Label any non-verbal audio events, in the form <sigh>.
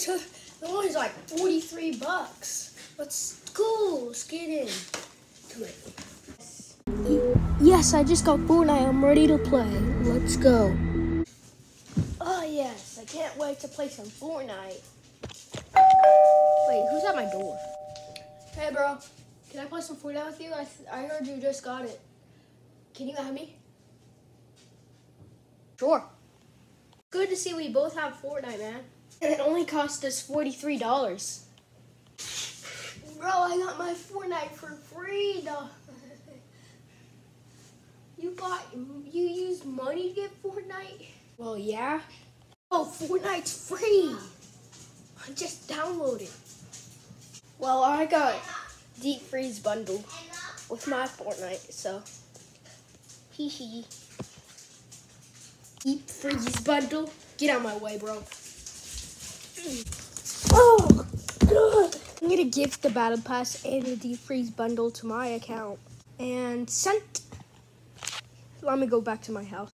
took the one is like 43 bucks. Let's go. Let's get in to it. Yes, I just got Fortnite. I'm ready to play. Let's go. Oh yes, I can't wait to play some Fortnite. Wait, who's at my door? Hey, bro. Can I play some Fortnite with you? I, I heard you just got it. Can you add me? Sure. Good to see we both have Fortnite, man. And it only cost us $43. Bro, I got my Fortnite for free, though. <laughs> You got, you used money to get Fortnite? Well, yeah. Oh, Fortnite's free. I just downloaded. Well, I got Deep Freeze bundle with my Fortnite, so. Hee hee. Deep Freeze bundle. Get out of my way, bro. <clears throat> Oh, God. I'm gonna gift the Battle Pass and the Deep Freeze bundle to my account. And sent. Let me go back to my house.